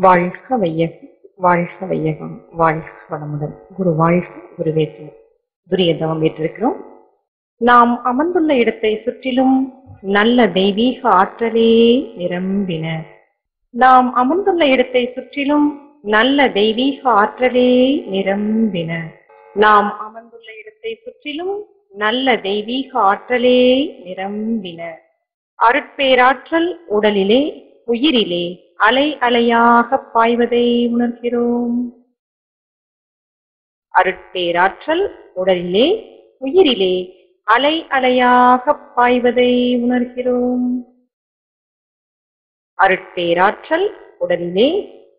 வாழ்க வையகம் வாழ்க வையகம் வாழ்க வளமுடன். குரு வாழ்க குருவேற்று துரிய தவம் ஏற்றிருக்கிறோம். நாம் அமர்ந்துள்ள இடத்தை சுற்றிலும் நல்ல தெய்வீக ஆற்றலே நிரம்பின. நாம் அமர்ந்துள்ள இடத்தை சுற்றிலும் நல்ல தெய்வீக ஆற்றலே நிரம்பின. நாம் அமர்ந்துள்ள இடத்தை சுற்றிலும் நல்ல தெய்வீக ஆற்றலே நிரம்பின. அருட்பேராற்றல் உடலிலே உயிரிலே அலை அலையாக பாய்வதை உணர்கிறோம். அருட்பேராற்றல் உடலிலே உயிரிலே அலை அலையாக பாய்வதை உணர்கிறோம். அருட்பேராற்றல் உடலிலே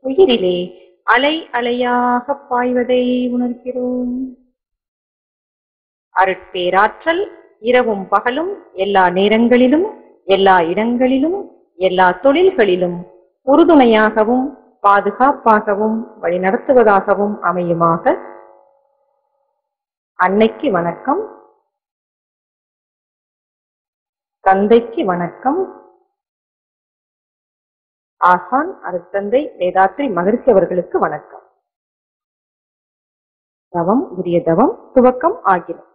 உயிரிலே அலை அலையாக பாய்வதை உணர்கிறோம். அருட்பேராற்றல் இரவும் பகலும் எல்லா நேரங்களிலும் எல்லா இடங்களிலும் எல்லா தொழில்களிலும் உறுதுணையாகவும் பாதுகாப்பாகவும் வழிநடத்துவதாகவும் அமையுமாக. அன்னைக்கு வணக்கம். தந்தைக்கு வணக்கம். ஆசான் அருத்தந்தை வேதாத்ரி மகிழ்ச்சி அவர்களுக்கு வணக்கம். தவம் உரிய தவம் துவக்கம் ஆகிறது.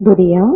துரியம்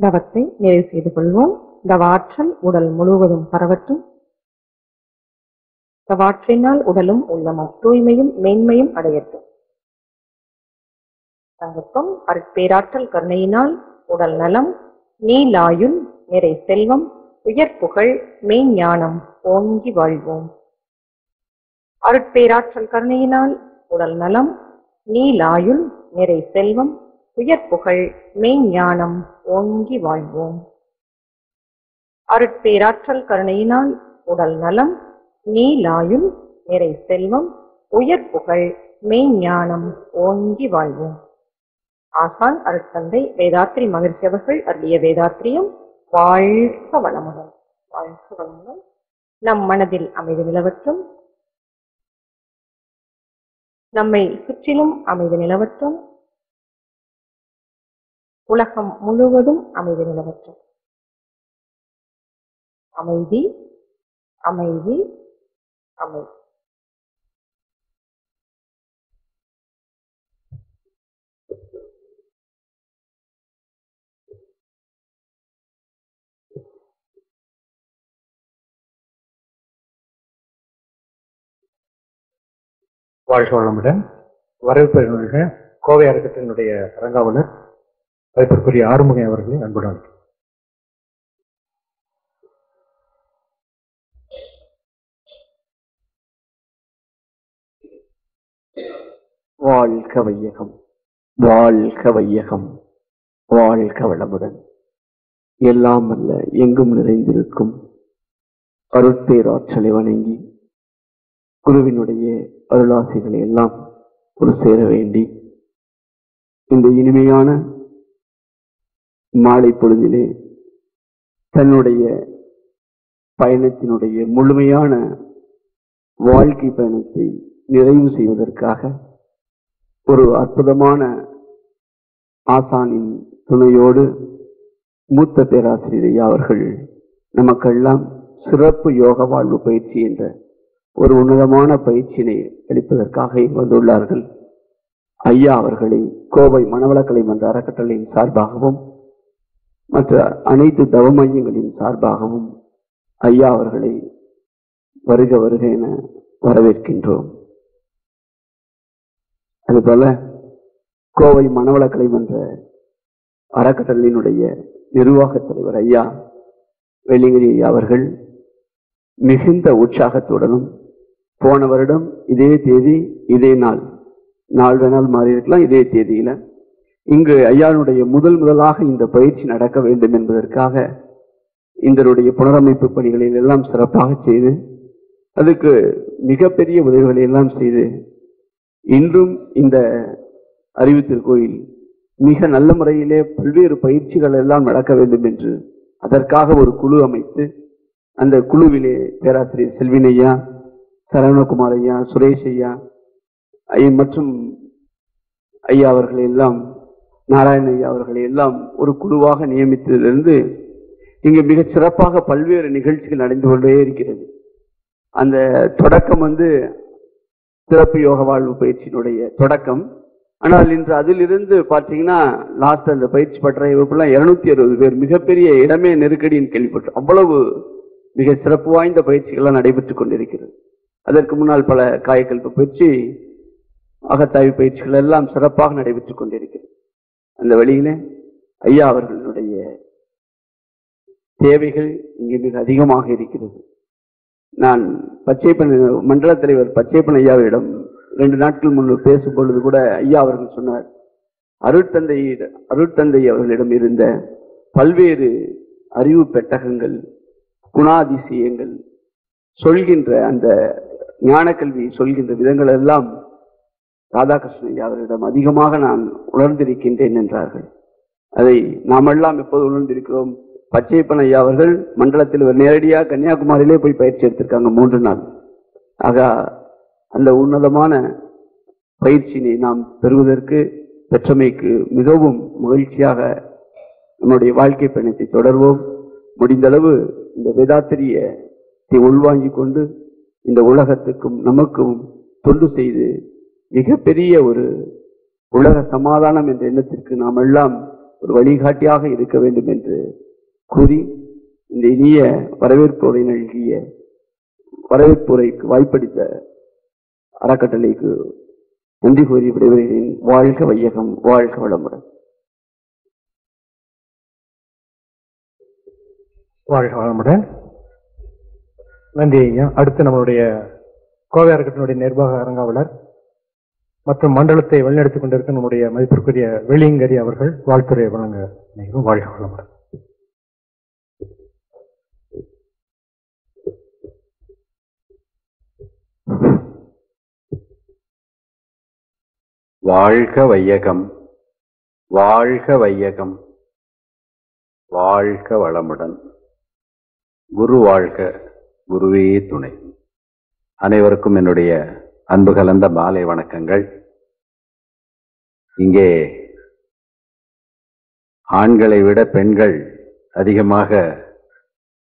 தவத்தை நிறைவு செய்து கொள்வோம். தவாற்றல் உடல் முழுவதும் பரவட்டும். தவாற்றினால் உடலும் உள்ளமும் தூய்மையும் மேன்மையும் அடையட்டும். தங்கப்பம் அருட்பேராற்றல் கருணையினால் உடல் நலம் நீலாயுள் நிறை செல்வம் உயர் புகழ் மெய்ஞானம் ஓங்கி வாழ்வோம். அருட்பேராற்றல் கருணையினால் உடல் நலம் நீலாயுள் நிறை செல்வம் உயர் புகழ் மெய்ஞானம் ஓங்கி வாழ்வோம். அருட்பேராற்றல் கருணையினால் உடல் நலம் நீலாயுள் நிறை செல்வம் உயர் புகழ் மெய்ஞானம் ஓங்கி வாழ்வோம். ஆசான் அருட்தந்தை வேதாத்ரி மகிழ்ச்சி அவர்கள் அருளிய வேதாத்திரியம் வாழ்க வளமுடன் வாழ்க வளமுடன் நம் மனதில் அமைதி நிலவற்றும் நம்மை சுற்றிலும் அமைதி நிலவற்றும் உலகம் முழுவதும் அமைதி நிலவட்டும் அமைதி அமைதி அமைதி. வாழ்க வளமுடன். வரவேற்பு கோவை அரங்கத்தினுடைய அரங்காவலர் அதற்குரிய ஆறுமுகை அவர்களை அன்புடன். வாழ்க வையகம் வாழ்க வையகம் வாழ்க வளமுடன். எல்லாம் அல்ல எங்கும் நிறைந்திருக்கும் அருட்பேராற்றலை வணங்கி குருவினுடைய அருளாசிகளை எல்லாம் ஒரு சேர வேண்டி இந்த இனிமையான மாலை பொழுதிலே தன்னுடைய பயணத்தினுடைய முழுமையான வாழ்க்கை பயணத்தை நிறைவு செய்வதற்காக ஒரு அற்புதமான ஆசானின் துணையோடு மூத்த பேராசிரியர் அவர்கள் நமக்கெல்லாம் சிறப்பு யோக வாழ்வு பயிற்சி என்ற ஒரு உன்னதமான பயிற்சியினை அளிப்பதற்காக வந்துள்ளார்கள். ஐயா அவர்களை கோவை மனவளக்கலை மன்ற அறக்கட்டளையின் சார்பாகவும் மற்ற அனைத்து தவ மையங்களின் சார்பாகவும் ஐயா அவர்களை வருக வருக என வரவேற்கின்றோம். அதுபோல கோவை மனவளக்கலை மன்ற அறக்கட்டளையினுடைய நிர்வாகத் தலைவர் ஐயா வெள்ளிங்கிரி ஐயா அவர்கள் மிகுந்த உற்சாகத்துடனும் போன வருடம் இதே தேதி இதே நாள் நாள் வேணால் மாறி இருக்கலாம் இதே தேதியில இங்கு ஐயானுடைய முதல் முதலாக இந்த பயிற்சி நடக்க வேண்டும் என்பதற்காக இந்தருடைய புனரமைப்பு பணிகளில் எல்லாம் சிறப்பாக செய்து அதுக்கு மிகப்பெரிய உதவிகளை எல்லாம் செய்து இன்றும் இந்த அறிவித்தல் கோயில் மிக நல்ல முறையிலே பல்வேறு பயிற்சிகள் எல்லாம் நடக்க வேண்டும் என்று அதற்காக ஒரு குழு அமைத்து அந்த குழுவிலே பேராசிரியர் செல்வினையா சரவணகுமார் ஐயா சுரேஷ் ஐயா ஐயா மற்றும் ஐயா அவர்களெல்லாம் நாராயண ஐயா அவர்களை எல்லாம் ஒரு குழுவாக நியமித்ததிலிருந்து இங்கு மிக சிறப்பாக பல்வேறு நிகழ்ச்சிகள் நடந்து கொண்டே இருக்கிறது. அந்த தொடக்கம் வந்து சிறப்பு யோக வாழ்வு பயிற்சியினுடைய தொடக்கம். ஆனால் இன்று அதிலிருந்து பார்த்தீங்கன்னா லாஸ்ட் அந்த பயிற்சி பற்ற வகுப்புலாம் இருநூத்தி அறுபது பேர். மிகப்பெரிய இடமே நெருக்கடின்னு கேள்விப்பட்டோம். அவ்வளவு மிக சிறப்பு வாய்ந்த பயிற்சிகள்லாம் நடைபெற்றுக் கொண்டிருக்கிறது. அதற்கு முன்னால் பல காயக்கல்ப பயிற்சி அகத்தாய்வு பயிற்சிகள் எல்லாம் சிறப்பாக நடைபெற்றுக் கொண்டிருக்கிறது. அந்த வழியிலே ஐயா அவர்களுடைய தேவைகள் இங்கு மிக அதிகமாக இருக்கிறது. நான் பச்சைப்பன் மண்டல தலைவர் பச்சைப்பன் ஐயாவிடம் ரெண்டு நாட்கள் முன்பு பேசும் பொழுது கூட ஐயா அவர்கள் சொன்னார் அருட்தந்தை அருட்தந்தை அவர்களிடம் இருந்த பல்வேறு அறிவு பெட்டகங்கள் குணாதிசயங்கள் சொல்கின்ற அந்த ஞானக்கல்வி சொல்கின்ற விதங்கள் எல்லாம் ராதாகிருஷ்ணன் அவரிடம் அதிகமாக நான் உணர்ந்திருக்கின்றேன் என்றார்கள். அதை நாமெல்லாம் எப்போது உணர்ந்திருக்கிறோம்? பச்சைப்பன் ஐயா அவர்கள் மண்டலத்தில் நேரடியாக கன்னியாகுமரியிலே போய் பயிற்சி எடுத்திருக்காங்க மூன்று நாள். ஆக அந்த உன்னதமான பயிற்சியினை நாம் பெறுவதற்கு பெற்றமைக்கு மிகவும் மகிழ்ச்சியாக நம்முடைய வாழ்க்கை பயணத்தை தொடர்வோம். முடிந்தளவு இந்த வேதாத்திரியத்தை உள்வாங்கிக் கொண்டு இந்த உலகத்துக்கும் நமக்கும் தொண்டு செய்து மிகப்பெரிய ஒரு உலக சமாதானம் என்ற எண்ணத்திற்கு நாம் எல்லாம் ஒரு வழிகாட்டியாக இருக்க வேண்டும் என்று கூறி இந்த இனிய வரவேற்புரை நல்கிய வரவேற்புரைக்கு வாய்ப்பளித்த அறக்கட்டளைக்கு நன்றி கூறி விடைபெறுகிறேன். வாழ்க வையகம் வாழ்க வளமுடன். வாழ்க வளமுடன். நன்றி ஐயா. அடுத்து நம்மளுடைய கோவை அரங்கத்தினுடைய நிர்வாக அரங்காவலர் மற்றும் மண்டலத்தை வழிநடத்திக் கொண்டிருக்கும் நம்முடைய மதிப்பிற்குரிய வெளியங்கரி அவர்கள் வாழ்த்துறையை வழங்க நீங்களும் வாழ்க வளமுடன். வாழ்க வையகம் வாழ்க வையகம் வாழ்க வளமுடன். குரு வாழ்க குருவே துணை. அனைவருக்கும் என்னுடைய அன்பு கலந்த மாலை வணக்கங்கள். இங்கே ஆண்களை விட பெண்கள் அதிகமாக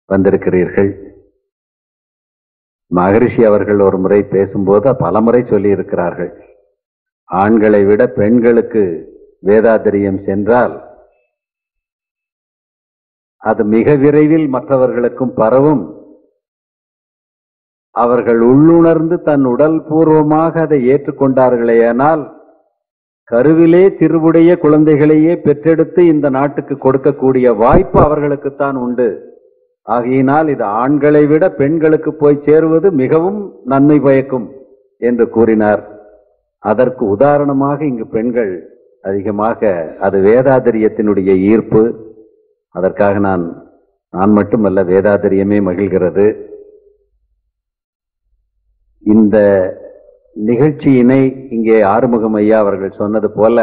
வந்திருக்கிறீர்கள். மகரிஷி அவர்கள் ஒரு முறை பேசும்போது பல முறை சொல்லியிருக்கிறார்கள். ஆண்களை விட பெண்களுக்கு வேதாத்திரியம் சென்றால் அது மிக விரைவில் மற்றவர்களுக்கும் பரவும் அவர்கள் உள்ளுணர்ந்து தன் உடல் பூர்வமாக அதை ஏற்றுக்கொண்டார்களேயானால் கருவிலே திருவுடைய குழந்தைகளையே பெற்றெடுத்து இந்த நாட்டுக்கு கொடுக்கக்கூடிய வாய்ப்பு அவர்களுக்குத்தான் உண்டு. ஆகையினால் இது ஆண்களை விட பெண்களுக்கு போய் சேருவது மிகவும் நன்மை பயக்கும் என்று கூறினார். அதற்கு உதாரணமாக இங்கு பெண்கள் அதிகமாக அது வேதாதிரியத்தினுடைய ஈர்ப்பு. அதற்காக நான் நான் மட்டுமல்ல வேதாதிரியமே மகிழ்கிறது. இந்த நிகழ்ச்சியினை இங்கே ஆறுமுகம் ஐயா அவர்கள் சொன்னது போல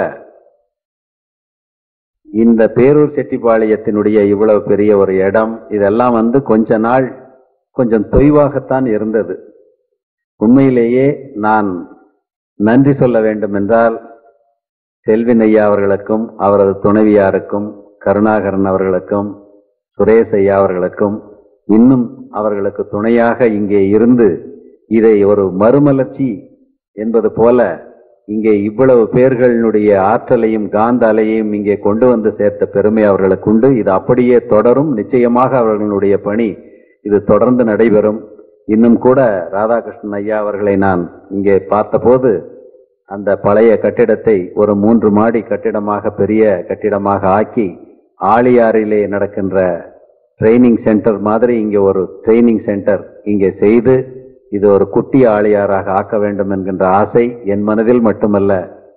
இந்த பேரூர் செட்டிப்பாளையத்தினுடைய இவ்வளவு பெரிய ஒரு இடம் இதெல்லாம் வந்து கொஞ்ச நாள் கொஞ்சம் தொய்வாகத்தான் இருந்தது. உண்மையிலேயே நான் நன்றி சொல்ல வேண்டும் என்றால் செல்வின் ஐயா அவர்களுக்கும் அவரது துணைவியாருக்கும் கருணாகரன் அவர்களுக்கும் சுரேஷ் ஐயா அவர்களுக்கும் இன்னும் அவர்களுக்கு துணையாக இங்கே இருந்து இதை ஒரு மறுமலர்ச்சி என்பது போல இங்கே இவ்வளவு பேர்களினுடைய ஆற்றலையும் காந்த அலையையும் இங்கே கொண்டு வந்து சேர்த்த பெருமை அவர்களுக்கு உண்டு. இது அப்படியே தொடரும். நிச்சயமாக அவர்களுடைய பணி இது தொடர்ந்து நடைபெறும். இன்னும் கூட ராதாகிருஷ்ணன் ஐயா அவர்களை நான் இங்கே பார்த்தபோது அந்த பழைய கட்டிடத்தை ஒரு மூன்று மாடி கட்டிடமாக பெரிய கட்டிடமாக ஆக்கி ஆளியாரிலே நடக்கின்ற ட்ரைனிங் சென்டர் மாதிரி இங்கே ஒரு ட்ரைனிங் சென்டர் இங்கே செய்து இது ஒரு குட்டி ஆழியாராக ஆக்க வேண்டும் என்கின்ற ஆசை என் மனதில் மட்டுமல்ல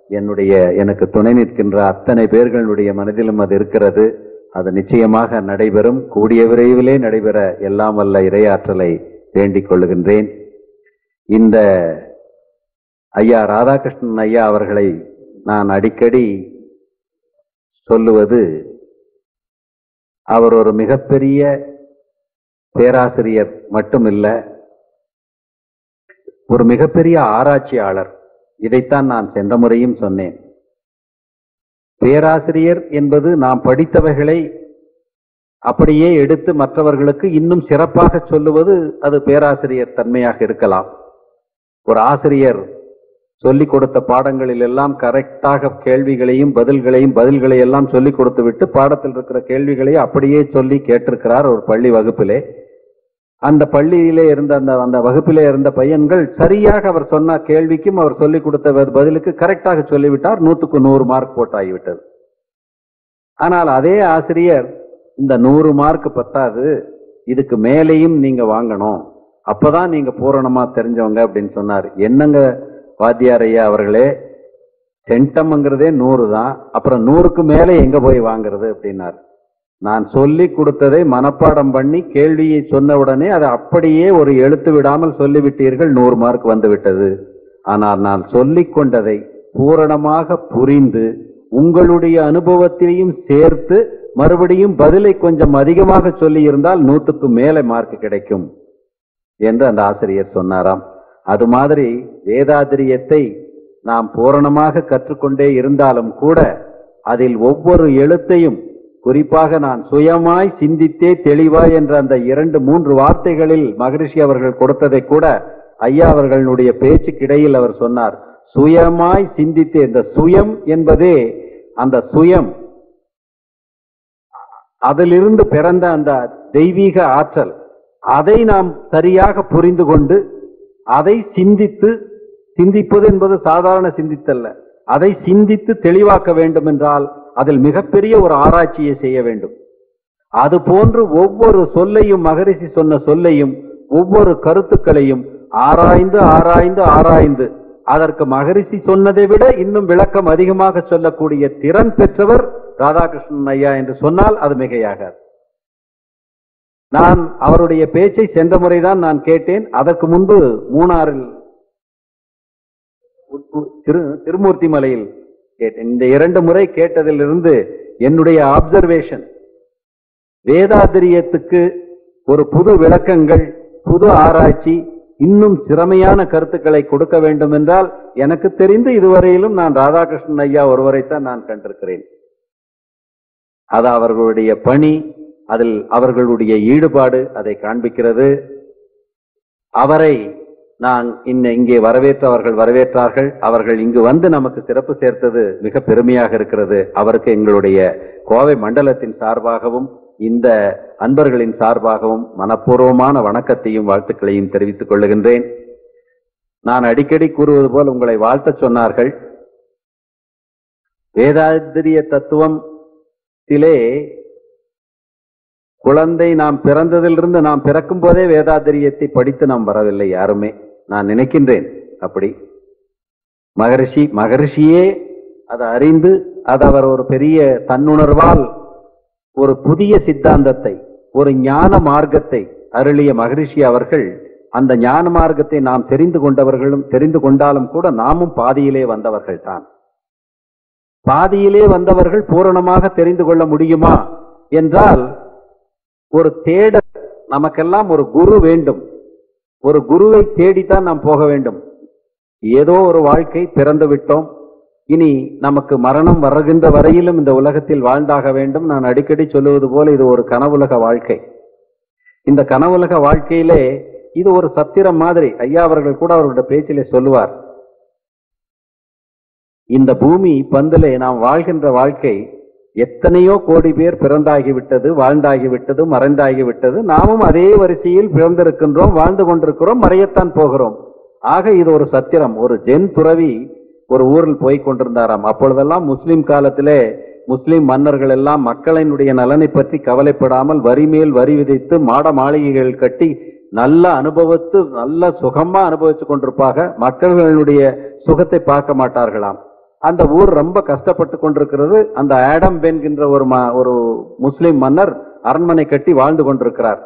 என்னுடைய எனக்கு துணை நிற்கின்ற அத்தனை பேர்களுடைய மனதிலும் அது இருக்கிறது. அது நிச்சயமாக நடைபெறும். கூடிய விரைவிலே நடைபெற எல்லாம் வல்ல இறையாற்றலை வேண்டிக் கொள்ளுகின்றேன். இந்த ஐயா ராதாகிருஷ்ணன் ஐயா அவர்களை நான் அடிக்கடி சொல்லுவது அவர் ஒரு மிகப்பெரிய பேராசிரியர் மட்டும் இல்லை ஒரு மிகப்பெரிய ஆராய்ச்சியாளர். இதைத்தான் நான் சென்ற முறையும் சொன்னேன். பேராசிரியர் என்பது நாம் படித்தவைகளை அப்படியே எடுத்து மற்றவர்களுக்கு இன்னும் சிறப்பாக சொல்லுவது அது பேராசிரியர் தன்மையாக இருக்கலாம். ஒரு ஆசிரியர் சொல்லிக் கொடுத்த பாடங்களில் எல்லாம் கரெக்டாக கேள்விகளையும் பதில்களையும் பதில்களை எல்லாம் சொல்லிக் கொடுத்து விட்டு பாடத்தில் இருக்கிற கேள்விகளை அப்படியே சொல்லி கேட்டிருக்கிறார் ஒரு பள்ளி வகுப்பிலே. அந்த பள்ளியிலே இருந்த அந்த அந்த வகுப்பிலே இருந்த பையன்கள் சரியாக அவர் சொன்ன கேள்விக்கும் அவர் சொல்லிக் கொடுத்த பதிலுக்கு கரெக்டாக சொல்லிவிட்டார். நூற்றுக்கு நூறு மார்க் போட்டாகிவிட்டது. ஆனால் அதே ஆசிரியர் இந்த நூறு மார்க் பத்தாது இதுக்கு மேலேயும் நீங்க வாங்கணும். அப்பதான் நீங்க பூரணமா தெரிஞ்சவங்க அப்படின்னு சொன்னார். என்னங்க வாத்தியார் ஐயா அவர்களே? சென்டம்ங்கிறதே நூறு தான். அப்புறம் நூறுக்கு மேலே எங்க போய் வாங்குறது? அப்படின்னார். நான் சொல்லி கொடுத்ததை மனப்பாடம் பண்ணி கேள்வியை சொன்ன உடனே அதை அப்படியே ஒரு எழுத்து விடாமல் சொல்லிவிட்டீர்கள் நூறு மார்க் வந்துவிட்டது. ஆனால் நான் சொல்லிக் கொண்டதை பூரணமாக புரிந்து உங்களுடைய அனுபவத்தையும் சேர்த்து மறுபடியும் பதிலை கொஞ்சம் அதிகமாக சொல்லி இருந்தால் நூற்றுக்கு மேலே மார்க் கிடைக்கும் என்று அந்த ஆசிரியர் சொன்னாராம். அது மாதிரி வேதாதிரியத்தை நாம் பூரணமாக கற்றுக்கொண்டே இருந்தாலும் கூட அதில் ஒவ்வொரு எழுத்தையும் குறிப்பாக நான் சுயமாய் சிந்தித்தே தெளிவாய் என்ற அந்த இரண்டு மூன்று வார்த்தைகளில் மகரிஷி அவர்கள் கொடுத்ததை கூட ஐயா அவர்களுடைய பேச்சுக்கிடையில் அவர் சொன்னார். சுயமாய் சிந்தித்தே இந்த சுயம் என்பதே அந்த சுயம். அதிலிருந்து பிறந்த அந்த தெய்வீக ஆற்றல். அதை நாம் சரியாக புரிந்து கொண்டு அதை சிந்தித்து சிந்திப்பது என்பது சாதாரண சிந்தித்தல்ல. அதை சிந்தித்து தெளிவாக்க வேண்டும் என்றால் அதில் மிகப்பெரிய ஒரு ஆராய்ச்சியை செய்ய வேண்டும். அது போன்று ஒவ்வொரு சொல்லையும் மகரிஷி சொன்ன சொல்லையும் ஒவ்வொரு கருத்துக்களையும் ஆராய்ந்து ஆராய்ந்து ஆராய்ந்து அதற்கு மகரிஷி சொன்னதை விட இன்னும் விளக்கம் அதிகமாக சொல்லக்கூடிய திறன் பெற்றவர் ராதாகிருஷ்ணன் ஐயா என்று சொன்னால் அது மிகையாகாது. நான் அவருடைய பேச்சை சென்ற முறைதான் நான் கேட்டேன். அதற்கு முன்பு மூணாறில் திரு திருமூர்த்தி மலையில் கேட்டேன் இந்த இரண்டு முறை கேட்டதிலிருந்து என்னுடைய அப்சர்வேஷன் வேதாதிரியத்துக்கு ஒரு புது விளக்கங்கள் புது ஆராய்ச்சி இன்னும் திறமையான கருத்துக்களை கொடுக்க வேண்டும் என்றால் எனக்கு தெரிந்து இதுவரையிலும் நான் ராதாகிருஷ்ணன் ஐயா ஒருவரைத்தான் நான் கண்டிருக்கிறேன். அது அவர்களுடைய பணி அதில் அவர்களுடைய ஈடுபாடு அதை காண்பிக்கிறது. அவரை நான் இன்ன இங்கே வரவேற்றவர்கள் வரவேற்றார்கள். அவர்கள் இங்கு வந்து நமக்கு சிறப்பு சேர்த்தது மிக பெருமையாக இருக்கிறது. அவருக்கு எங்களுடைய கோவை மண்டலத்தின் சார்பாகவும் இந்த அன்பர்களின் சார்பாகவும் மனப்பூர்வமான வணக்கத்தையும் வாழ்த்துக்களையும் தெரிவித்துக் கொள்ளுகின்றேன் நான் அடிக்கடி கூறுவது போல் உங்களை வாழ்த்த சொன்னார்கள். வேதாந்திரிய தத்துவத்திலே குழந்தை நாம் பிறந்ததிலிருந்து நாம் பிறக்கும் போதே வேதாந்திரியத்தை படித்து நாம் வரவில்லை யாருமே. நான் நினைக்கின்றேன். அப்படி. மகரிஷி மகரிஷியே அதை அறிந்து அது அவர் ஒரு பெரிய தன்னுணர்வால் ஒரு புதிய சித்தாந்தத்தை ஒரு ஞான மார்க்கத்தை அருளிய மகரிஷி அவர்கள் அந்த ஞான மார்க்கத்தை நாம் தெரிந்து கொண்டவர்களும் தெரிந்து கொண்டாலும் கூட நாமும் பாதியிலே வந்தவர்கள் தான் பாதியிலே வந்தவர்கள் பூரணமாக தெரிந்து கொள்ள முடியுமா? என்றால் ஒரு தேட நமக்கெல்லாம் ஒரு குரு வேண்டும். ஒரு குருவை தேடித்தான் நாம் போக வேண்டும். ஏதோ ஒரு வாழ்க்கை பிறந்து விட்டோம். இனி நமக்கு மரணம் வருகின்ற வரையிலும் இந்த உலகத்தில் வாழ்ந்தாக வேண்டும். நான் அடிக்கடி சொல்லுவது போல இது ஒரு கனவுலக வாழ்க்கை. இந்த கனவுலக வாழ்க்கையிலே இது ஒரு சத்திரம் மாதிரி. ஐயா அவர்கள் கூட அவர்களோட பேச்சிலே சொல்லுவார். இந்த பூமி பந்திலே நாம் வாழ்கின்ற வாழ்க்கை எத்தனையோ கோடி பேர் பிறந்தாகிவிட்டது வாழ்ந்தாகிவிட்டது மறைந்தாகிவிட்டது. நாமும் அதே வரிசையில் பிறந்திருக்கின்றோம் வாழ்ந்து கொண்டிருக்கிறோம் மறையத்தான் போகிறோம். ஆக இது ஒரு சத்திரம். ஒரு ஜென் துறவி ஒரு ஊரில் போய் கொண்டிருந்தாராம். அப்பொழுதெல்லாம் முஸ்லிம் காலத்திலே முஸ்லிம் மன்னர்கள் எல்லாம் மக்களினுடைய நலனை பற்றி கவலைப்படாமல் வரி மேல் வரி விதித்து மாட மாளிகைகள் கட்டி நல்ல அனுபவித்து நல்ல சுகமா அனுபவித்து கொண்டிருப்பாக மக்களினுடைய சுகத்தை பார்க்க மாட்டார்களாம். அந்த ஊர் ரொம்ப கஷ்டப்பட்டு கொண்டிருக்கிறது. அந்த ஆடம் என்கின்ற ஒரு ம- ஒரு முஸ்லிம் மன்னர் அரண்மனை கட்டி வாழ்ந்து கொண்டிருக்கிறார்.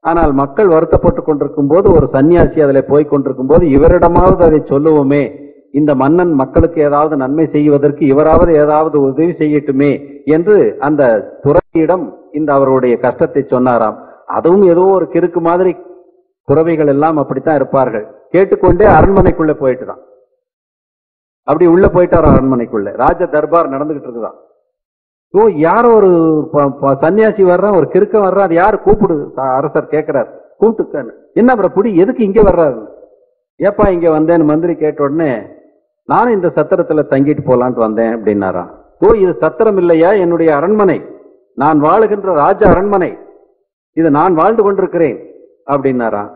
ஆனால் மக்கள் வருத்தப்பட்டு கொண்டிருக்கும் போது ஒரு சன்னியாசி அதில் போய் கொண்டிருக்கும் போது இவரிடமாவது அதை சொல்லுவோமே. இந்த மன்னன் மக்களுக்கு ஏதாவது நன்மை செய்வதற்கு இவராவது ஏதாவது உதவி செய்யட்டுமே என்று அந்த துறவியிடம் இந்த அவருடைய கஷ்டத்தை சொன்னாராம். அதுவும் ஏதோ ஒரு கிறுக்கு மாதிரி துறவிகள் எல்லாம் அப்படித்தான் இருப்பார்கள். கேட்டுக்கொண்டே அரண்மனைக்குள்ளே போயிட்டு தான். அப்படி உள்ள போயிட்டார் அரண்மனைக்குள்ள. ராஜ தர்பார் நடந்துகிட்டு இருக்குதான் ஓ யாரோ ஒரு ப- ப- சன்னியாசி வர்றான் ஒரு கிறுக்க வர்றான் அது யாரு கூப்பிடு அரசர் கேட்கிறார். கூப்பிட்டுக்கான்னு. என்ன அப்புறம் புடி எதுக்கு இங்கே வர்றாரு? ஏப்பா இங்க வந்தேன்னு மந்திரி கேட்ட உடனே நானும் இந்த சத்திரத்துல தங்கிட்டு போலான்ட்டு வந்தேன் அப்படின்னாராம் ஓ இது சத்திரம் இல்லையா? என்னுடைய அரண்மனை. நான் வாழுகின்ற ராஜ அரண்மனை. இது நான் வாழ்ந்து கொண்டிருக்கிறேன் அப்படின்னாராம்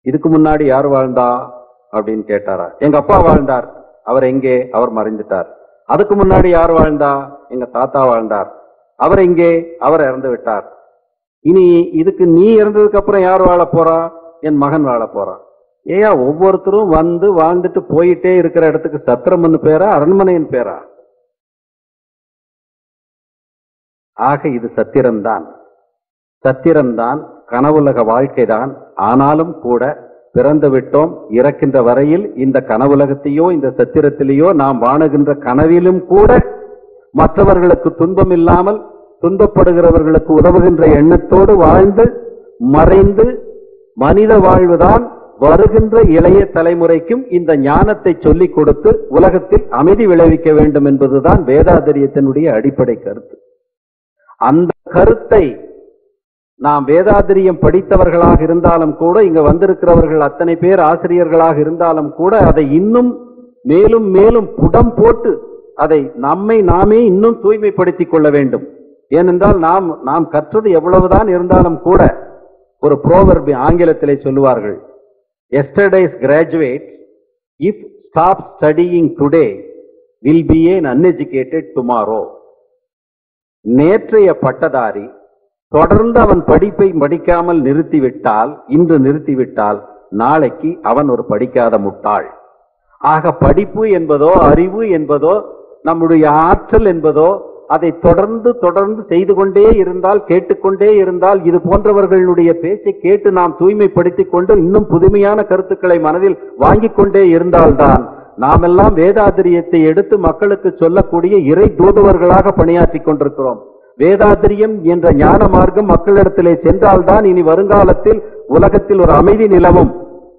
இதுக்கு முன்னாடி யார் வாழ்ந்தா? அப்படின்னு கேட்டாரா. எங்க அப்பா வாழ்ந்தார். அவர் எங்கே? அவர் மறைந்துட்டார். அதுக்கு முன்னாடி யார் வாழ்ந்தா? எங்க தாத்தா வாழ்ந்தார். அவர் எங்கே? அவர் இறந்து விட்டார். இனி இதுக்கு நீ இறந்ததுக்கு அப்புறம் யார் வாழ போறா? என் மகன் வாழ போறான் ஏயா ஒவ்வொருத்தரும் வந்து வாழ்ந்துட்டு போயிட்டே இருக்கிற இடத்துக்கு சத்திரம்னு பேரா அரண்மனையின் பேரா? ஆக இது சத்திரம்தான். சத்திரம்தான் கனவுலக வாழ்க்கைதான். ஆனாலும் கூட பிறந்து விட்டோம் இறக்கின்ற வரையில் இந்த கனவுலகத்தையோ இந்த சத்திரத்திலேயோ நாம் வாணுகின்ற கனவிலும் கூட மற்றவர்களுக்கு துன்பம் இல்லாமல் துன்பப்படுகிறவர்களுக்கு உதவுகின்ற எண்ணத்தோடு வாழ்ந்து மறைந்து மனித வாழ்வுதான் வருகின்ற இளைய தலைமுறைக்கும் இந்த ஞானத்தை சொல்லிக் கொடுத்து உலகத்தில் அமைதி விளைவிக்க வேண்டும் என்பதுதான் வேதாதரியத்தினுடைய அடிப்படை கருத்து. அந்த கருத்தை நாம் வேதாதிரியம் படித்தவர்களாக இருந்தாலும் கூட இங்க வந்திருக்கிறவர்கள் அத்தனை பேர் ஆசிரியர்களாக இருந்தாலும் கூட அதை இன்னும் மேலும் மேலும் புடம் போட்டு அதை நம்மை நாமே இன்னும் தூய்மைப்படுத்திக் கொள்ள வேண்டும். ஏனென்றால் நாம் நாம் கற்றது எவ்வளவுதான் இருந்தாலும் கூட ஒரு ப்ரோவர்பி ஆங்கிலத்திலே சொல்லுவார்கள் yesterday's graduate if stop studying today will be an uneducated tomorrow நேற்றைய பட்டதாரி தொடர்ந்து அவன் படிப்பை படிக்காமல் நிறுத்திவிட்டால் இன்று நிறுத்திவிட்டால் நாளைக்கு அவன் ஒரு படிக்காத முட்டாள். ஆக படிப்பு என்பதோ அறிவு என்பதோ நம்முடைய ஆற்றல் என்பதோ அதை தொடர்ந்து தொடர்ந்து செய்து கொண்டே இருந்தால் கேட்டுக்கொண்டே இருந்தால் இது போன்றவர்களுடைய பேச்சை கேட்டு நாம் தூய்மைப்படுத்திக் கொண்டு இன்னும் புதுமையான கருத்துக்களை மனதில் வாங்கிக் கொண்டே இருந்தால்தான் நாமெல்லாம் வேதாதிரியத்தை எடுத்து மக்களுக்கு சொல்லக்கூடிய இறை தூதுவர்களாக பணியாற்றிக் கொண்டிருக்கிறோம். வேதாதிரியம் என்ற ஞான மார்க்கம் மக்களிடத்திலே சென்றால்தான் இனி வருங்காலத்தில் உலகத்தில் ஒரு அமைதி நிலவும்.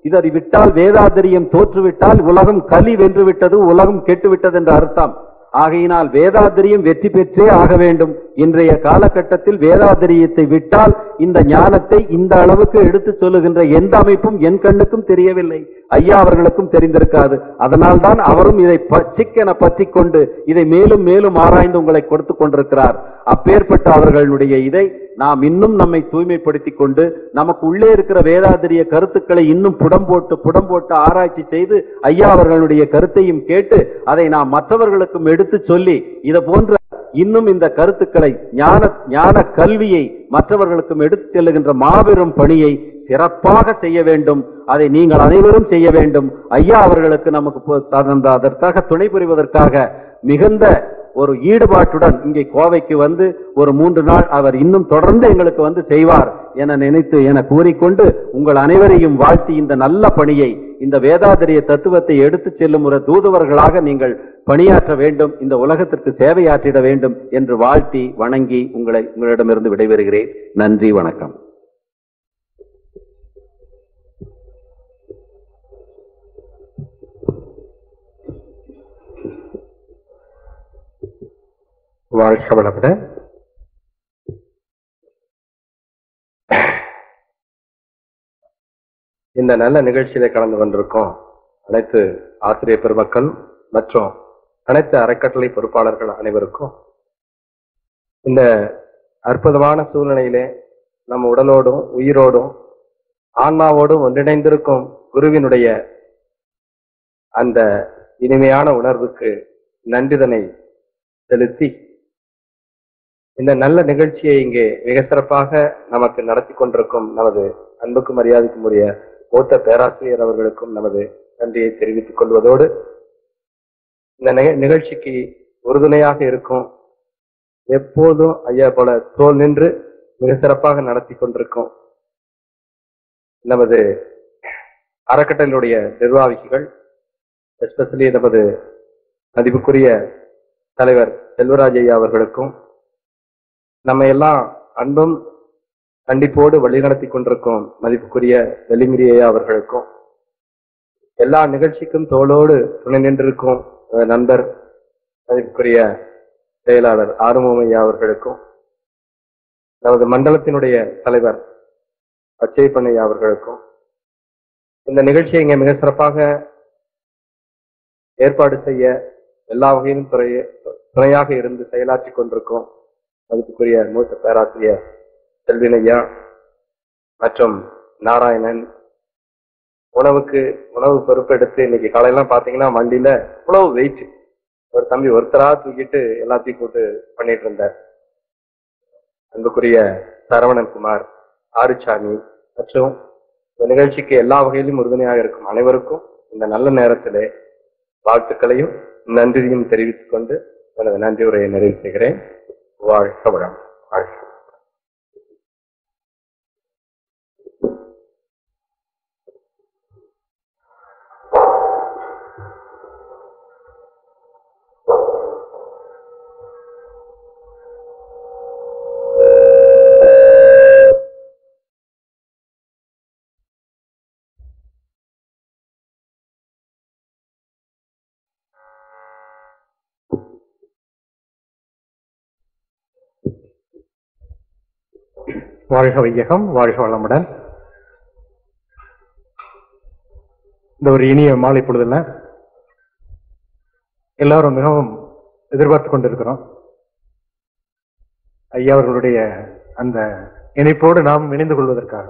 இதை விட்டால் வேதாதிரியம் தோற்றுவிட்டால் உலகம் கலி வென்று விட்டது உலகம் கெட்டுவிட்டது என்ற அர்த்தம். ஆகையினால் வேதாத்திரியம் வெற்றி பெற்றே ஆக வேண்டும். இன்றைய காலகட்டத்தில் வேதாத்திரியத்தை விட்டால் இந்த ஞானத்தை இந்த அளவுக்கு எடுத்து சொல்லுகின்ற எந்த அமைப்பும் என் கண்ணுக்கும் தெரியவில்லை. ஐயா அவர்களுக்கும் தெரிந்திருக்காது. அதனால்தான் அவரும் இதை பச்சிக்கென பற்றி கொண்டு இதை மேலும் மேலும் ஆராய்ந்து உங்களை கொடுத்து கொண்டிருக்கிறார். அப்பேற்பட்ட அவர்களுடைய இதை நாம் இன்னும் நம்மை தூய்மைப்படுத்தி கொண்டு நமக்கு உள்ளே இருக்கிற வேதாதிரிய கருத்துக்களை இன்னும் புடம் போட்டு புடம் போட்டு ஆராய்ச்சி செய்து ஐயா அவர்களுடைய கருத்தையும் கேட்டு அதை நாம் மற்றவர்களுக்கும் எடுத்து சொல்லி இதை போன்ற இன்னும் இந்த கருத்துக்களை ஞான ஞான கல்வியை மற்றவர்களுக்கும் எடுத்துச் செல்லுகின்ற மாபெரும் பணியை சிறப்பாக செய்ய வேண்டும். அதை நீங்கள் அனைவரும் செய்ய வேண்டும். ஐயா அவர்களுக்கு நமக்கு அதற்காக துணை புரிவதற்காக மிகுந்த ஒரு ஈடுபாட்டுடன் இங்கே கோவைக்கு வந்து ஒரு மூன்று நாள் அவர் இன்னும் தொடர்ந்து எங்களுக்கு வந்து செய்வார் என நினைத்து என கூறிக்கொண்டு உங்கள் அனைவரையும் வாழ்த்தி இந்த நல்ல பணியை இந்த வேதாதிரிய தத்துவத்தை எடுத்துச் செல்லும் ஒரு தூதுவர்களாக நீங்கள் பணியாற்ற வேண்டும் இந்த உலகத்திற்கு சேவையாற்றிட வேண்டும் என்று வாழ்த்தி வணங்கி உங்களை உங்களிடமிருந்து விடைபெறுகிறேன். நன்றி வணக்கம். வாழ்க வளமுடன். இந்த நல்ல நிகழ்ச்சியில கலந்து கொண்டிருக்கோம் அனைத்து ஆசிரியர் பெருமக்கள் மற்றும் அனைத்து அறக்கட்டளை பொறுப்பாளர்கள் அனைவருக்கும் இந்த அற்புதமான சூழ்நிலையிலே நம்ம உடலோடும் உயிரோடும் ஆன்மாவோடும் ஒன்றிணைந்திருக்கும் குருவினுடைய அந்த இனிமையான உணர்வுக்கு நன்றிதனை செலுத்தி இந்த நல்ல நிகழ்ச்சியை இங்கே மிக சிறப்பாக நமக்கு நடத்தி கொண்டிருக்கும் நமது அன்புக்கும் மரியாதைக்கும் உரிய மூத்த பேராசிரியர் அவர்களுக்கும் நமது நன்றியை தெரிவித்துக் கொள்வதோடு இந்த நிகழ்ச்சிக்கு உறுதுணையாக இருக்கும் எப்போதும் ஐயா போல தோல் நின்று மிக சிறப்பாக நடத்தி கொண்டிருக்கும் நமது அறக்கட்டளையுடைய நிர்வாகிகள் எஸ்பெஷலி நமது மதிப்புக்குரிய தலைவர் செல்வராஜ் ஐயா அவர்களுக்கும் நம்ம எல்லாம் அன்பும் கண்டிப்போடு வழிநடத்தி கொண்டிருக்கும் மதிப்புக்குரிய வெளிமிரியா அவர்களுக்கும் எல்லா நிகழ்ச்சிக்கும் தோளோடு துணை நின்றிருக்கும் நண்பர் மதிப்புக்குரிய செயலாளர் ஆறுமுகம் அவர்களுக்கும் நமது மண்டலத்தினுடைய தலைவர் அச்சைப்பன் பண்ணையா அவர்களுக்கும் இந்த நிகழ்ச்சியை இங்கே மிக சிறப்பாக ஏற்பாடு செய்ய எல்லா வகையிலும் துறைய துணையாக இருந்து செயலாற்றி கொண்டிருக்கும். மதிப்புக்குரிய மூத்த பேராசிரியர் செல்வினையா மற்றும் நாராயணன் உணவுக்கு உணவு பொறுப்பெடுத்து இன்னைக்கு காலையெல்லாம் பார்த்தீங்கன்னா வண்டியில இவ்வளவு வெயிட் ஒரு தம்பி ஒருத்தரா தூக்கிட்டு எல்லாத்தையும் போட்டு பண்ணிட்டு இருந்தார். அன்புக்குரிய சரவணன் குமார் ஆறுசாமி மற்றும் இந்த நிகழ்ச்சிக்கு எல்லா வகையிலும் உறுதுணையாக இருக்கும் அனைவருக்கும் இந்த நல்ல நேரத்திலே வாழ்த்துக்களையும் நன்றியையும் தெரிவித்துக் கொண்டு எனது நன்றி உரையை நிறைவு செய்கிறேன். வாழ்க வளம் வாழ்க வாழ்க வையகம் வாழ்க வளமுடன். இந்த ஒரு இனிய மாலை பொழுதுல எல்லாரும் மிகவும் எதிர்பார்த்து கொண்டிருக்கிறோம். ஐயா அவர்களுடைய அந்த இணைப்போடு நாம் இணைந்து கொள்வதற்காக.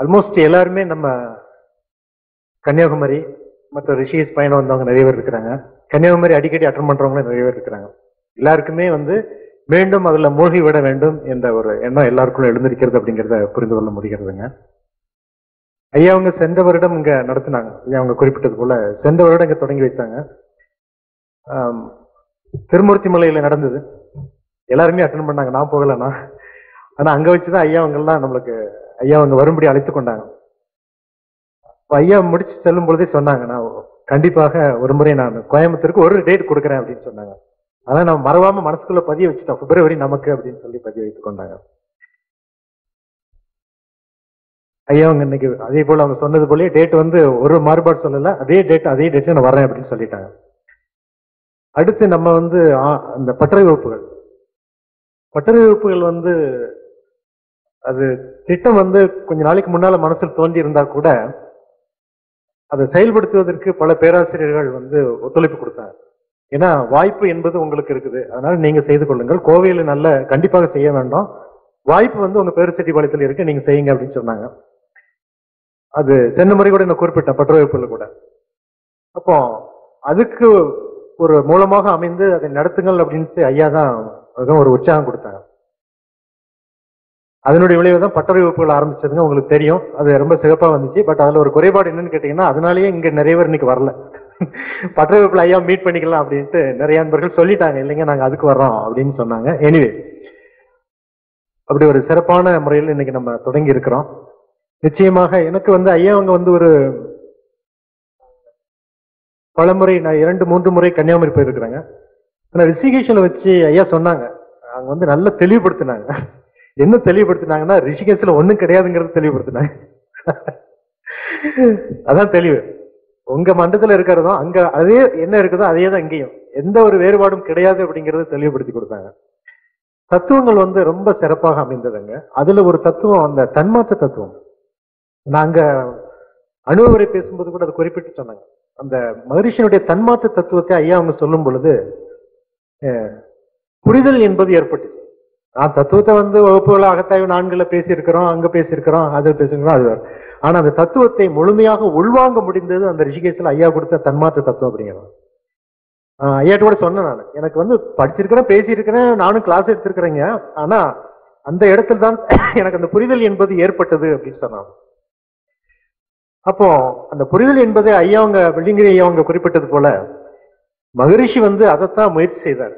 ஆல்மோஸ்ட் எல்லாருமே நம்ம கன்னியாகுமரி மற்ற ரிஷிஸ் பயணம் வந்தவங்க நிறைய பேர் இருக்கிறாங்க. கன்னியாகுமரி அடிக்கடி அட்டன் பண்றவங்க நிறைய பேர் இருக்கிறாங்க. எல்லாருக்குமே வந்து மீண்டும் அதுல மூழ்கி விட வேண்டும் என்ற ஒரு எண்ணம் எல்லாருக்கும் எழுந்திருக்கிறது அப்படிங்கிறத புரிந்து கொள்ள முடிகிறதுங்க. ஐயா அவங்க சென்ற வருடம் இங்க நடத்தினாங்க. ஐயா அவங்க குறிப்பிட்டது போல சென்ற வருடம் இங்க தொடங்கி வைத்தாங்க. திருமூர்த்தி மலையில நடந்தது. எல்லாருமே அட்டன் பண்ணாங்க. நான் போகலண்ணா. ஆனா அங்க வச்சுதான் ஐயா அவங்கள்லாம் நம்மளுக்கு ஐயா அவங்க வரும்படி அழைத்து கொண்டாங்க. ஐயா முடிச்சு செல்லும் பொழுதே சொன்னாங்க நான் கண்டிப்பாக ஒரு முறை நான் கோயம்புத்தூருக்கு ஒரு டேட் கொடுக்குறேன் அப்படின்னு சொன்னாங்க. அதான் நம்ம மறவாம மனசுக்குள்ள பதிய வச்சுட்டோம். பிப்ரவரி நமக்கு அப்படின்னு சொல்லி பதிய வைத்துக் கொண்டாங்க. ஐயா அவங்க இன்னைக்கு அதே போல அவங்க சொன்னது போலயே டேட் வந்து ஒரு மாறுபாடு சொல்லல அதே டேட் அதே டேட் நான் வரேன் அப்படின்னு சொல்லிட்டாங்க. அடுத்து நம்ம வந்து ஆ, அந்த பட்டறை வகுப்புகள். பட்டறை வகுப்புகள் வந்து அது திட்டம் வந்து கொஞ்ச நாளைக்கு முன்னால மனசில் தோன்றி இருந்தா கூட அதை செயல்படுத்துவதற்கு பல பேராசிரியர்கள் வந்து ஒத்துழைப்பு கொடுத்தாங்க. ஏன்னா வாய்ப்பு என்பது உங்களுக்கு இருக்குது. அதனால நீங்க செய்து கொள்ளுங்கள். கோவையில நல்ல கண்டிப்பாக செய்ய வேண்டாம். வாய்ப்பு வந்து உங்க பேருச்செட்டிப்பாளையத்தில் இருக்கு. நீங்க செய்யுங்க அப்படின்னு சொன்னாங்க. அது சென்ன முறை கூட நான் குறிப்பிட்டேன். பற்ற வைப்புல கூட. அப்போ அதுக்கு ஒரு மூலமாக அமைந்து அதை நடத்துங்கள் அப்படின்ட்டு ஐயா தான் அதுதான் ஒரு உற்சாகம் கொடுத்தாங்க. அதனுடைய விளைவு தான் பட்டறை வகுப்புகள் ஆரம்பிச்சதுங்க. உங்களுக்கு தெரியும். அது ரொம்ப சிறப்பாக வந்துச்சு. பட் அதில் ஒரு குறைபாடு என்னன்னு கேட்டீங்கன்னா அதனாலேயே இங்கே நிறைய பேர் இன்னைக்கு வரல. பட்டறை ஐயா மீட் பண்ணிக்கலாம் அப்படின்ட்டு நிறைய நண்பர்கள் சொல்லிட்டாங்க. இல்லைங்க நாங்கள் அதுக்கு வர்றோம் அப்படின்னு சொன்னாங்க. எனிவே அப்படி ஒரு சிறப்பான முறையில் இன்னைக்கு நம்ம தொடங்கி இருக்கிறோம். நிச்சயமாக எனக்கு வந்து ஐயா அவங்க வந்து ஒரு பலமுறை நான் இரண்டு மூன்று முறை கன்னியாகுமரி போயிருக்கிறாங்க. ஆனால் ரிஷிகேஷில் வச்சு ஐயா சொன்னாங்க. அவங்க வந்து நல்லா தெளிவுபடுத்தினாங்க. என்ன தெளிவுபடுத்தினாங்கன்னா ரிஷிகேஷில் ஒன்றும் கிடையாதுங்கிறது தெளிவுபடுத்தினாங்க. அதான் தெளிவு. உங்க மண்டத்துல இருக்கிறதும் அங்க அதே என்ன இருக்குதோ அதே தான் இங்கேயும். எந்த ஒரு வேறுபாடும் கிடையாது அப்படிங்கறத தெளிவுபடுத்தி கொடுத்தாங்க. தத்துவங்கள் வந்து ரொம்ப சிறப்பாக அமைந்ததுங்க. அதுல ஒரு தத்துவம் அந்த தன்மாத்த தத்துவம். நாங்க அனுபவரை பேசும்போது கூட அதை குறிப்பிட்டு சொன்னாங்க. அந்த மகரிஷியனுடைய தன்மாத்த தத்துவத்தை ஐயா அவங்க சொல்லும் பொழுது புரிதல் என்பது ஏற்பட்டுச்சு. நான் தத்துவத்தை வந்து வகுப்புகள் அகத்தாய்வு நான்குல பேசியிருக்கிறோம் அங்க பேசியிருக்கிறோம் அது பேசியிருக்கிறோம் அது வேறு. ஆனா அந்த தத்துவத்தை முழுமையாக உள்வாங்க முடிந்தது அந்த ரிஷிகேஷில் ஐயா கொடுத்த தன்மாற்ற தத்துவம் அப்படிங்கிறது ஆஹ் ஐயாட்ட கூட சொன்னேன் நான். எனக்கு வந்து படிச்சிருக்கிறேன் பேசியிருக்கிறேன் நானும் கிளாஸ் எடுத்திருக்கிறேங்க. ஆனா அந்த இடத்துல தான் எனக்கு அந்த புரிதல் என்பது ஏற்பட்டது அப்படின்னு சொன்னாங்க அப்போ அந்த புரிதல் என்பதை ஐயாவங்க வெள்ளிங்கிரி ஐயா அவங்க குறிப்பிட்டது போல மகரிஷி வந்து அதைத்தான் முயற்சி செய்தார்.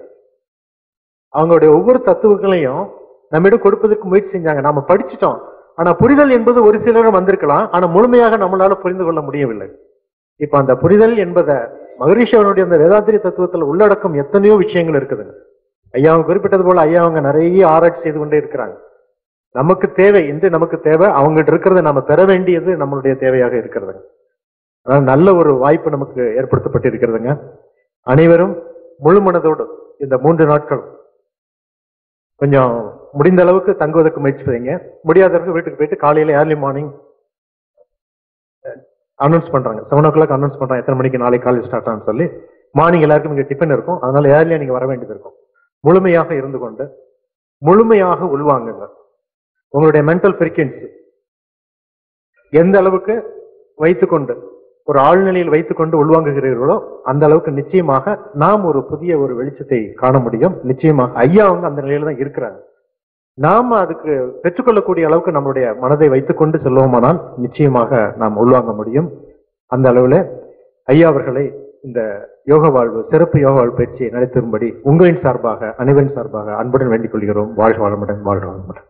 அவங்களுடைய ஒவ்வொரு தத்துவங்களையும் நம்மிடம் கொடுப்பதற்கு முயற்சி செஞ்சாங்க. நாம படிச்சுட்டோம். ஆனா புரிதல் என்பது ஒரு சிலரும் வந்திருக்கலாம். ஆனா முழுமையாக நம்மளால புரிந்து கொள்ள முடியவில்லை. இப்ப அந்த புரிதல் என்பதை மகரிஷி அவனுடைய அந்த வேதாந்திரி தத்துவத்தில் உள்ளடக்கம் எத்தனையோ விஷயங்கள் இருக்குதுங்க ஐயா அவங்க குறிப்பிட்டது போல ஐயா அவங்க நிறைய ஆராய்ச்சி செய்து கொண்டே இருக்கிறாங்க. நமக்கு தேவை இன்று நமக்கு தேவை அவங்ககிட்ட இருக்கிறத நம்ம பெற வேண்டியது நம்மளுடைய தேவையாக இருக்கிறதுங்க. அதனால நல்ல ஒரு வாய்ப்பு நமக்கு ஏற்படுத்தப்பட்டிருக்கிறதுங்க. அனைவரும் முழு மனதோடு இந்த மூன்று நாட்கள் கொஞ்சம் முடிந்த அளவுக்கு தங்குவதற்கு முயற்சி செய்யுங்க. முடியாதவர்கள் வீட்டுக்கு போயிட்டு காலையில் ஏர்லி மார்னிங் அனௌன்ஸ் பண்ணுறாங்க செவன் ஓ கிளாக் அனௌன்ஸ் பண்ணுறாங்க எத்தனை மணிக்கு நாளைக்கு காலேஜ் ஸ்டார்ட் ஆகும் சொல்லி. மார்னிங் எல்லாருக்கும் இங்கே டிஃபன் இருக்கும். அதனால ஏர்லியாக நீங்கள் வர வேண்டியது இருக்கும். முழுமையாக இருந்து கொண்டு முழுமையாக உள்வாங்குங்க. உங்களுடைய மென்டல் ஃப்ரீக்வன்சி எந்த அளவுக்கு வைத்துக்கொண்டு ஒரு ஆழ்நிலையில் வைத்துக்கொண்டு உள்வாங்குகிறீர்களோ அந்த அளவுக்கு நிச்சயமாக நாம் ஒரு புதிய ஒரு வெளிச்சத்தை காண முடியும். நிச்சயமாக ஐயா அவங்க அந்த நிலையில தான் இருக்கிறாங்க நாம் அதுக்கு பெற்றுக்கொள்ளக்கூடிய அளவுக்கு நம்மளுடைய மனதை வைத்துக்கொண்டு செல்வோமானால் நிச்சயமாக நாம் உள்வாங்க முடியும். அந்த அளவுல ஐயா அவர்களை இந்த யோக வாழ்வு சிறப்பு யோக வாழ்வு பயிற்சியை நடத்தும்படி உங்களின் சார்பாக அனைவரின் சார்பாக அன்புடன் வேண்டிக் கொள்கிறோம். வாழ்க வளமுடன் வாழ்க வளமுடன்.